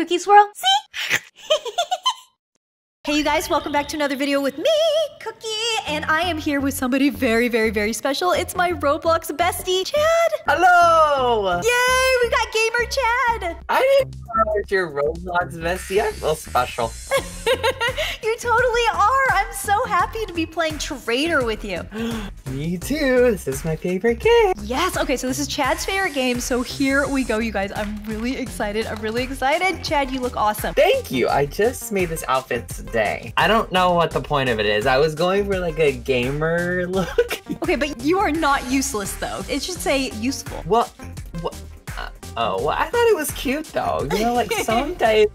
Cookie swirl. See? Hey you guys, welcome back to another video with me, Cookie, and I am here with somebody very, very, very special. It's my Roblox bestie, Chad. Hello! Yay, we got Gamer Chad. I didn't know it's your Roblox bestie. I feel special. you totally are. I'm so happy to be playing Traitor with you. Me too. This is my favorite game. Yes, okay, so this is Chad's favorite game, so here we go, you guys. I'm really excited. I'm really excited. Chad, you look awesome. Thank you. I just made this outfit today. I don't know what the point of it is. I was going for like a gamer look. Okay, but you are not useless though. It should say useful. What? What? Oh, well, I thought it was cute though. You know, like some days,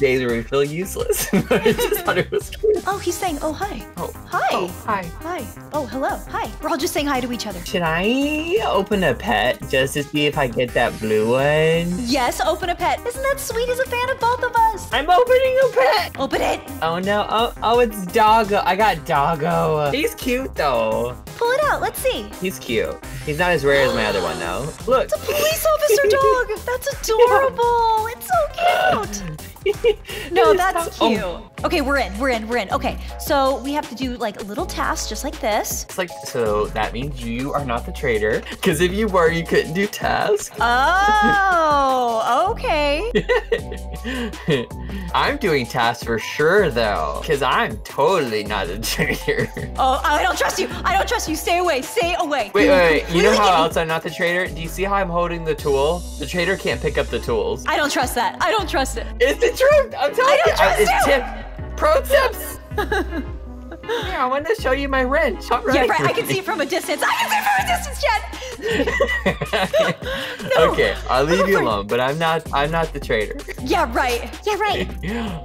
days where we feel useless. I just thought it was cute. Oh, he's saying, oh, hi. Oh, Hi. oh, hi. Hi. Oh, hello. Hi. We're all just saying hi to each other. Should I open a pet just to see if I get that blue one? Yes, open a pet. Isn't that sweet? He's a fan of both of us. I'm opening a pet. Open it. Oh no! Oh, oh, it's Doggo. I got Doggo. He's cute though. Pull it out. Let's see. He's cute. He's not as rare as my other one though. Look. It's a police officer dog. That's adorable. It's so cute. No, that's Oh, cute. Okay, we're in. We're in. We're in. Okay, so we have to do like a little task just like this. It's like so that means you are not the traitor. Because if you were, you couldn't do tasks. Oh, okay. I'm doing tasks for sure though. Because I'm totally not a traitor. Oh, I don't trust you. I don't trust you. Stay away. Stay away. Wait, wait, wait. You know how else I'm not the traitor? Do you see how I'm holding the tool? The traitor can't pick up the tools. I don't trust that. I don't trust it. It's the truth. I'm telling I don't you. trust it's you. tip. Pro tips. yeah, I wanted to show you my wrench. All Yeah, right. right. I can see it from a distance. I can see it from a distance, Chad. No. Okay, I'll leave you alone, but I'm not. I'm not the traitor. Yeah, right. Yeah, right.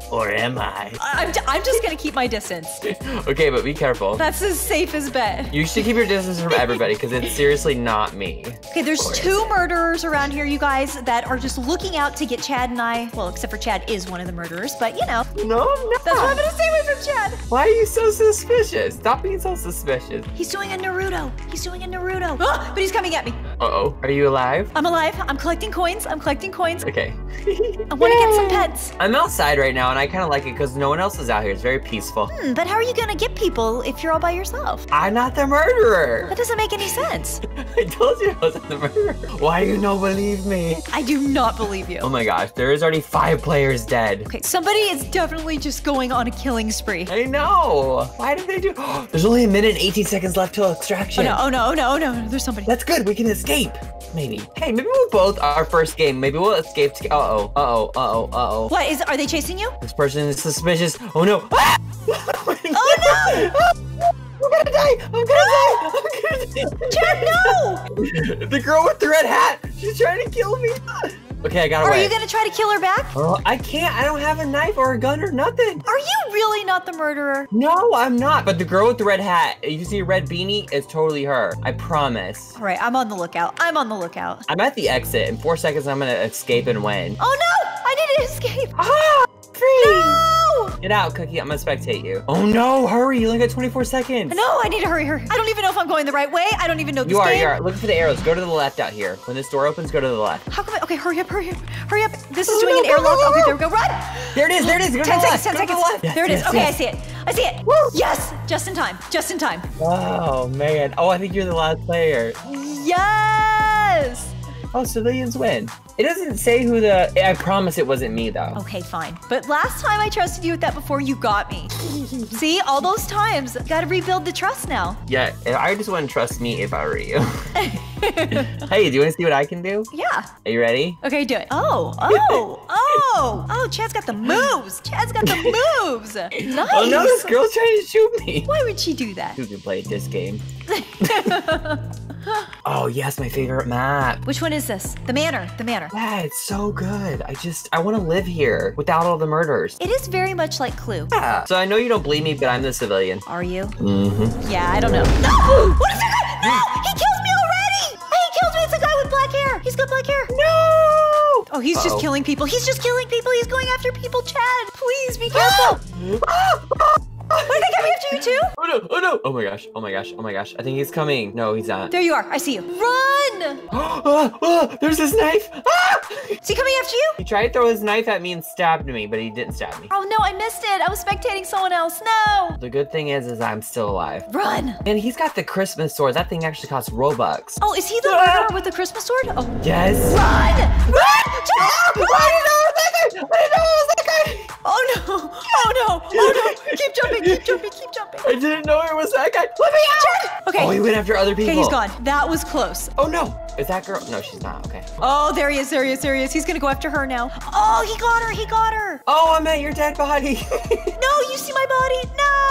or am I? I'm, I'm just gonna keep my distance. Okay, but be careful. That's as safe as bet. You should keep your distance from everybody because it's seriously not me. Okay, there's Or two murderers around here, you guys, that are just looking out to get Chad and I. Well, except for Chad is one of the murderers, but you know, No, I'm not. that's what I'm gonna say. Chad. Why are you so suspicious? Stop being so suspicious. He's doing a Naruto. He's doing a Naruto. Ah, but he's coming at me. Uh oh. Are you alive? I'm alive. I'm collecting coins. I'm collecting coins. Okay. I want to get some pets. I'm outside right now and I kind of like it because no one else is out here. It's very peaceful. Hmm, but how are you gonna get people if you're all by yourself? I'm not the murderer. That doesn't make any sense. I told you I wasn't the murderer. Why do you not believe me? I do not believe you. Oh my gosh, there is already five players dead. Okay, somebody is definitely just going on a killing spree. I know. Why did they do? There's only a minute and 18 seconds left till extraction. Oh no, oh no, oh no, oh no, there's somebody. That's good. We can escape. Maybe. Hey, maybe we'll both our first game. Maybe we'll escape. To- uh oh. Uh oh. Uh oh. Uh oh. What is, are they chasing you? This person is suspicious. Oh no. Ah! Oh no! I'm gonna die! I'm gonna die! I'm gonna die! Chad, no! The girl with the red hat! She's trying to kill me! Okay, I got Are you gonna try to kill her back? Oh, I can't. I don't have a knife or a gun or nothing. Are you really not the murderer? No, I'm not. But the girl with the red hat, you see a red beanie? It's totally her. I promise. All right, I'm on the lookout. I'm on the lookout. I'm at the exit. In four seconds, I'm gonna escape and win. Oh no! I need to escape! Ah! Free! No! Get out, Cookie. I'm gonna spectate you. Oh no, hurry. You only got 24 seconds. No, I need to hurry, hurry. I don't even know if I'm going the right way. I don't even know this You are, game. you are. Look for the arrows. Go to the left out here. When this door opens, go to the left. How come I, okay, hurry up, hurry up, hurry up. This is Oh, doing no, an airlock. go, go, Okay, there we go. Run! There it is. There it is. Go to 10 the seconds, left. 10 Go to the seconds. Yes, there it is. yes, okay, yes. I see it. I see it. Yes! Just in time. Just in time. Oh man. Oh, I think you're the last player. Yes! Oh, civilians win. It doesn't say who the. I promise it wasn't me though. Okay, fine. But last time I trusted you with that before you got me. See, all those times. Gotta rebuild the trust now. Yeah, I just wouldn't trust me if I were you. hey, do you want to see what I can do? Yeah. Are you ready? Okay, do it. Oh, oh, oh, oh, Chad's got the moves. Chad's got the moves. Nice. Oh no, this girl's trying to shoot me. Why would she do that? Who can play this game? oh yes, my favorite map. Which one is this? The manor. The manor. Yeah, it's so good. I just I want to live here without all the murders. It is very much like Clue. Yeah. So I know you don't believe me, but I'm the civilian. Are you? Mm-hmm. Yeah, I don't know. No! What is that? No! He kills me already! He killed me! It's a guy with black hair! He's got black hair! No! Oh, he's just Uh-oh. killing people. He's just killing people. He's going after people, Chad. Please be careful. Are they coming after you too? Oh no! Oh no! Oh my gosh! Oh my gosh! Oh my gosh! I think he's coming. No, he's not. There you are. I see you. Run! oh, ah, there's his knife! Ah! Is he coming after you? He tried to throw his knife at me and stabbed me, but he didn't stab me. Oh no, I missed it. I was spectating someone else. No! The good thing is, is I'm still alive. Run! And he's got the Christmas sword. That thing actually costs Robux. Oh, is he the Ah! with the Christmas sword? Oh, Yes. run! Run! Jack! I didn't know it was that guy! I didn't know it was that guy! Oh no! Oh no! Oh no! Keep jumping! Keep jumping! Keep jumping! I didn't know it was that guy. Let me out! Okay. Oh, he went after other people. Okay, he's gone. That was close. Oh no! Is that girl? No, she's not. Okay. Oh, there he is. There he is. There he is. He's gonna go after her now. Oh, he got her. He got her. Oh, I'm at your dead body. No, you see my body? No,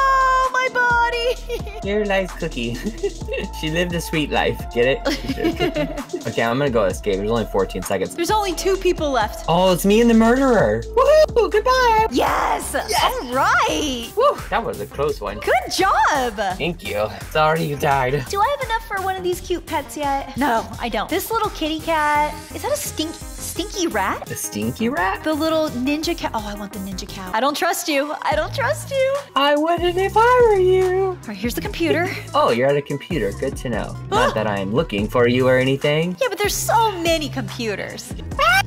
my body. Here lies Cookie. she lived a sweet life. Get it? okay, I'm gonna go escape. There's only 14 seconds. There's only two people left. Oh, it's me and the murderer. Woohoo! Goodbye. Yes. All right. Woo, that was a close one. Good job. Thank you. Sorry you died. Do I have enough for one of these cute pets yet? No, I don't. This little kitty cat, is that a stink, stinky rat? The stinky rat? The little ninja cat. Oh, I want the ninja cow. I don't trust you. I don't trust you. I wouldn't if I were you. All right, here's the computer. Oh, you're at a computer. Good to know. Not that I'm looking for you or anything. Yeah, but there's so many computers. Ah!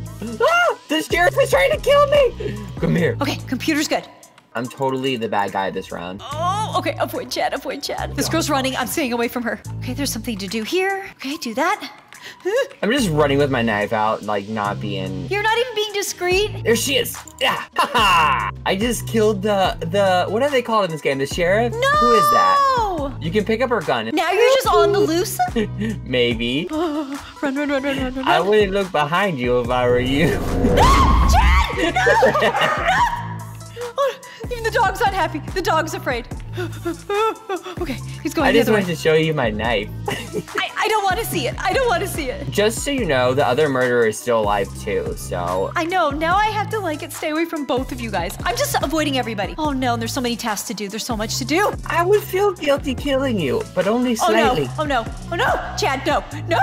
The sheriff is trying to kill me! Come here. Okay, computer's good. I'm totally the bad guy this round. Oh, okay. Avoid Chad. Avoid Chad. This girl's running. I'm staying away from her. Okay, there's something to do here. Okay, do that. I'm just running with my knife out, like not being. You're not even being discreet. There she is! Yeah! Ha ha! I just killed the the what are they called in this game? The sheriff? No. Who is that? You can pick up her gun. Now you're just on the loose. Maybe. run, run, run, run, run, run. I wouldn't look behind you if I were you. Ah, no! Chad! No! no! Oh, even the dog's unhappy. The dog's afraid. okay, he's going I the just wanted way. to show you my knife. I, I don't want to see it. I don't want to see it. just so you know, the other murderer is still alive too, so I know. Now I have to like it. Stay away from both of you guys. I'm just avoiding everybody. Oh no, and there's so many tasks to do. There's so much to do. I would feel guilty killing you, but only slightly. Oh no. Oh no. Oh no. Chad, no. No.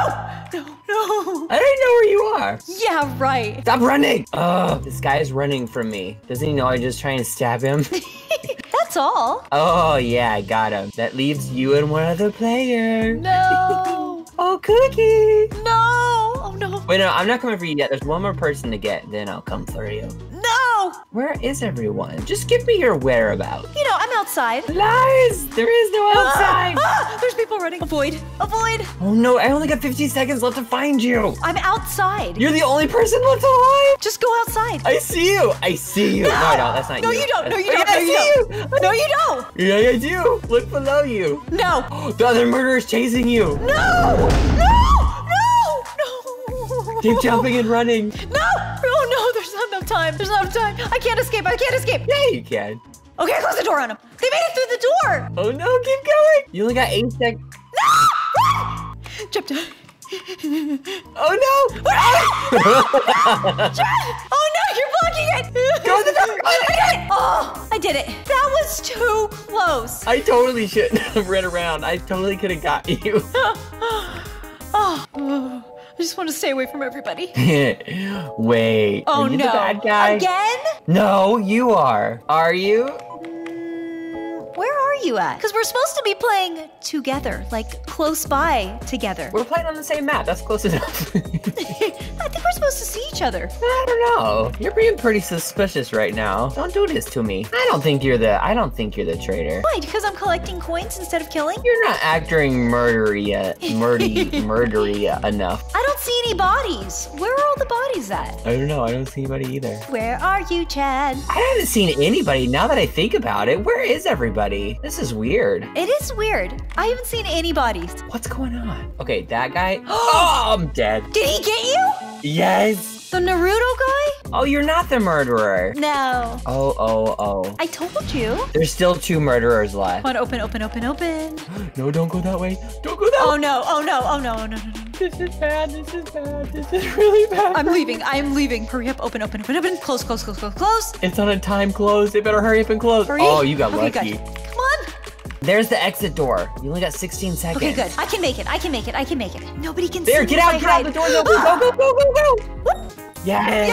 No. No. I don't know where you are. Yeah, right. Stop running! Oh, this guy is running from me. Doesn't he know I'm just trying to stab him? That's all. oh, yeah, I got him. That leaves you and one other player. No. Oh, Cookie! No. Oh no. Wait, no, I'm not coming for you yet. There's one more person to get, then I'll come for you. No. Where is everyone? Just give me your whereabouts. You know, I'm outside. Lies! There is no outside! Ah, there's people running. Avoid. Avoid. oh no, I only got 15 seconds left to find you! I'm outside. You're the only person left alive! Just go outside. I see you! I see you! No, don't. That's not No, you. you don't. No, you don't. No, I you see you! No, you don't. Yeah, I do! Look below you! No. The other murderer is chasing you! No. No. No. No. Keep jumping and running! No. Oh no. There's not enough time. There's not enough time. I can't escape. I can't escape. Yeah, you can. Okay, close the door on them. They made it through the door. Oh no, keep going! You only got 8 seconds. No. Jump down. Oh no! Oh no, you're blocking it! Go to the door, go to the I got it! Oh, I did it. That was too close. I totally shouldn't have ran around. I totally could have got you. Oh, just want to stay away from everybody. Wait. Oh no. the bad guy? Again? No, you are. Are you? You at? Because we're supposed to be playing together, like close by together. We're playing on the same map. That's close enough. I think we're supposed to see each other. I don't know. You're being pretty suspicious right now. Don't do this to me. I don't think you're the. I don't think you're the traitor. Why? Because I'm collecting coins instead of killing? You're not acting murdery yet. Uh, murdy, murdery enough. I don't see any bodies. Where are all the bodies at? I don't know. I don't see anybody either. Where are you, Chad? I haven't seen anybody now that I think about it. Where is everybody? This is weird. It is weird. I haven't seen any bodies. What's going on? Okay, that guy. oh, I'm dead. Did he get you? Yes. The Naruto guy? Oh, you're not the murderer. No. Oh, oh, oh. I told you. There's still two murderers left. Come on, open, open, open, open. No, don't go that way. Don't go that Oh way. no, oh no, oh no, oh no, no, no. This is bad. This is bad. This is really bad. I'm leaving, I'm leaving. Hurry up, open, open, open, open. Close, close, close, close, close. It's on a time close. They better hurry up and close. Hurry. Oh, you got okay, lucky. Good. There's the exit door. You only got 16 seconds. Okay, good. I can make it, I can make it, I can make it. Nobody can There, see get me if out, I get out. The door's open. Go, go, go, go, go. Yes.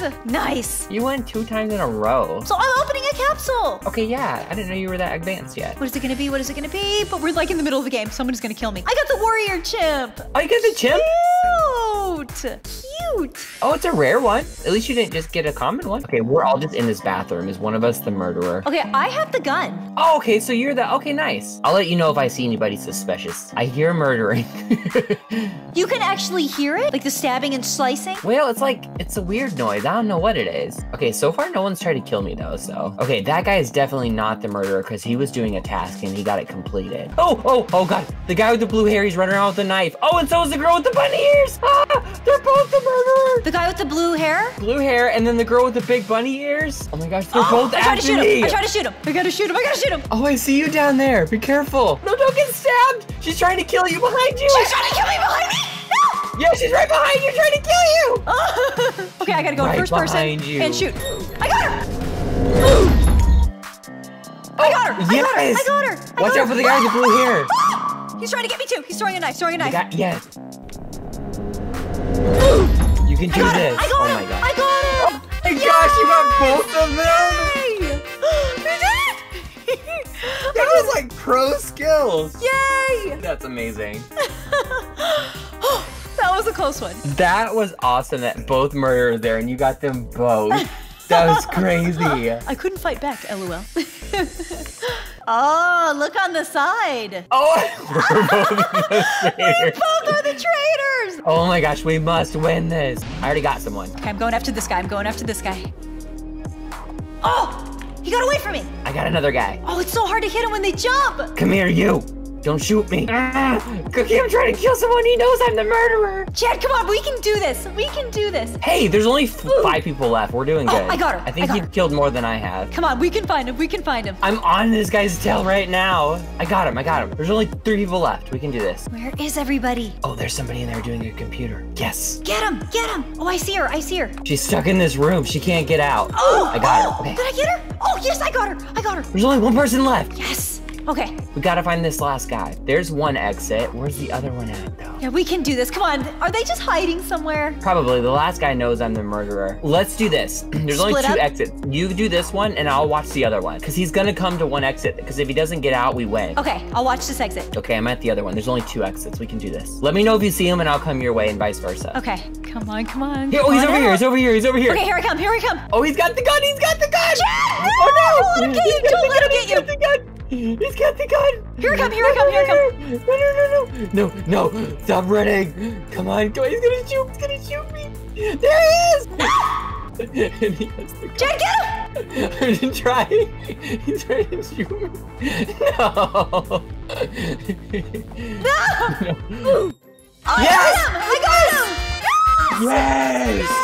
Yes! Nice. You went two times in a row. So I'm opening a capsule. Okay, yeah. I didn't know you were that advanced yet. What is it gonna be? What is it gonna be? But we're like in the middle of the game. Someone's gonna kill me. I got the warrior chimp. Oh, you got the chimp? Cute. Oh, it's a rare one. At least you didn't just get a common one. Okay, we're all just in this bathroom. Is one of us the murderer? Okay, I have the gun. Oh, okay, so you're the. Okay, nice. I'll let you know if I see anybody suspicious. I hear murdering. You can actually hear it? Like the stabbing and slicing? well, it's like, it's a weird noise. I don't know what it is. Okay, so far no one's tried to kill me though, so. Okay, that guy is definitely not the murderer because he was doing a task and he got it completed. Oh, oh, oh god. The guy with the blue hair, he's running around with a knife. Oh, and so is the girl with the bunny ears. Ah, they're both the murderer. The guy with the blue hair? Blue hair and then the girl with the big bunny ears. Oh my gosh, they're Oh, both I tried to after shoot me. him. I tried to shoot him. I gotta shoot him. I gotta shoot him. Oh, I see you down there. Be careful. No, don't get stabbed. She's trying to kill you behind you. She's trying to kill me behind me. Yeah, she's right behind you, trying to kill you. No! okay, I gotta go Right first person you. and shoot. I got her. I got her. I got her. Yes. I got her. I Watch got out for the guy with the blue hair. He's trying to get me too. He's throwing a knife. Throwing a knife. guy, yes. You can I do got this. him. I got oh my god. I got him. Oh my gosh, you got both of them. Yay! we did it! That was like pro skills. Yay! That's amazing. that was a close one. That was awesome that both murderers there and you got them both. That was crazy. I couldn't fight back, lol. oh, look on the side. Oh, we're both the traitors. Both are the traitors. Oh my gosh, we must win this. I already got someone. Okay, I'm going after this guy. I'm going after this guy. Oh, he got away from me. I got another guy. Oh, it's so hard to hit him when they jump. Come here, you. Don't shoot me. Ah, Cookie, I'm trying to kill someone. He knows I'm the murderer. Chad, come on, we can do this. We can do this. Hey, there's only f- five people left. We're doing good. Oh, good. I got her. I think I got killed more than I have. Come on, we can find him. We can find him. I'm on this guy's tail right now. I got him. I got him. There's only three people left. We can do this. Where is everybody? Oh, there's somebody in there doing a computer. Yes. Get him, get him. Oh, I see her. I see her. She's stuck in this room. She can't get out. Oh, I got oh, her. Okay. Did I get her? Oh, yes, I got her. I got her. There's only one person left. Yes. Okay. We gotta find this last guy. There's one exit. Where's the other one at, though? Yeah, we can do this. Come on. Are they just hiding somewhere? Probably. The last guy knows I'm the murderer. Let's do this. There's only two up? exits. You do this one, and I'll watch the other one. Because he's gonna come to one exit. Because if he doesn't get out, we win. Okay, I'll watch this exit. Okay, I'm at the other one. There's only two exits. We can do this. Let me know if you see him, and I'll come your way, and vice versa. Okay, come on, come on. Here, oh, he's on over here. He's over here. He's over here. Okay, here I come. Here I come. Oh, he's got the gun. He's got the gun. Chad! Oh no! Don't let him get you. Don't let him get you. He's got the gun. He's got the gun. Here I come, here I come, here I come. No, no, no, no, no, no! Stop running! Come on, go! He's gonna shoot! He's gonna shoot me! There he is! Ah! and he has the gun. Chad, get him! I'm trying. He's trying to shoot me. No. No! Oh, Yes! I got him! I got him! Yes! Yes, it!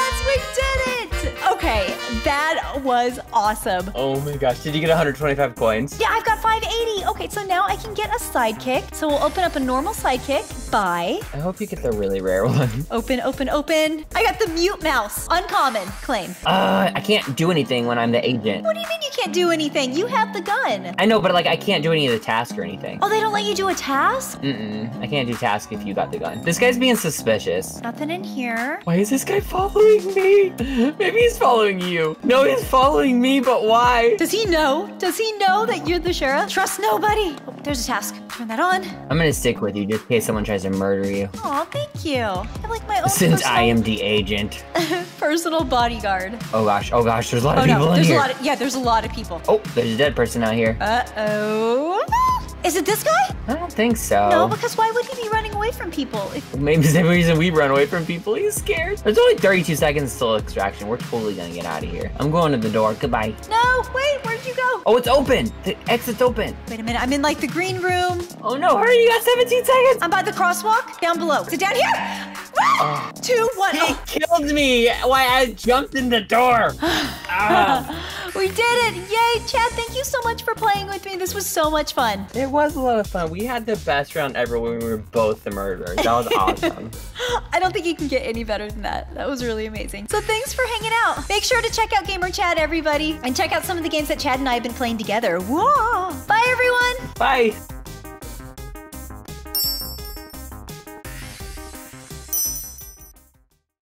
Okay, that was awesome. Oh my gosh! Did you get 125 coins? Yeah, I've got 580. Okay, so now I can get a sidekick. So we'll open up a normal sidekick. I hope you get the really rare one. Open, open, open. I got the mute mouse. Uncommon. Claim. Uh, I can't do anything when I'm the agent. What do you mean you can't do anything? You have the gun. I know, but like I can't do any of the tasks or anything. Oh, they don't let you do a task? Mm-mm. I can't do tasks if you got the gun. This guy's being suspicious. Nothing in here. Why is this guy following me? Maybe he's following you. No, he's following me, but why? Does he know? Does he know that you're the sheriff? Trust nobody. Oh, there's a task. Turn that on. I'm gonna stick with you just in case someone tries to murder you. Oh, thank you. I like my own Since personal, I am the agent. personal bodyguard. Oh gosh, oh gosh, there's a lot Oh of people no, in there's here. a lot of yeah, there's a lot of people. Oh, there's a dead person out here. Uh oh. Is it this guy? I don't think so. No, because why would he be running away from people? If, Maybe the same reason we run away from people. He's scared. There's only 32 seconds till extraction. We're totally gonna get out of here. I'm going to the door. Goodbye. no, wait, where'd you go? Oh, it's open. The exit's open. Wait a minute, I'm in like the green room. Oh no, hurry, you got 17 seconds. I'm by the crosswalk down below. Is it down here? Run! Oh. Two, one. He Oh. killed me Why I jumped in the door. Ah. We did it! Yay! Chad, thank you so much for playing with me. This was so much fun. It was a lot of fun. We had the best round ever when we were both the murderers. That was awesome. I don't think you can get any better than that. That was really amazing. So thanks for hanging out. Make sure to check out Gamer Chad, everybody, and check out some of the games that Chad and I have been playing together. Whoa! Bye, everyone! Bye.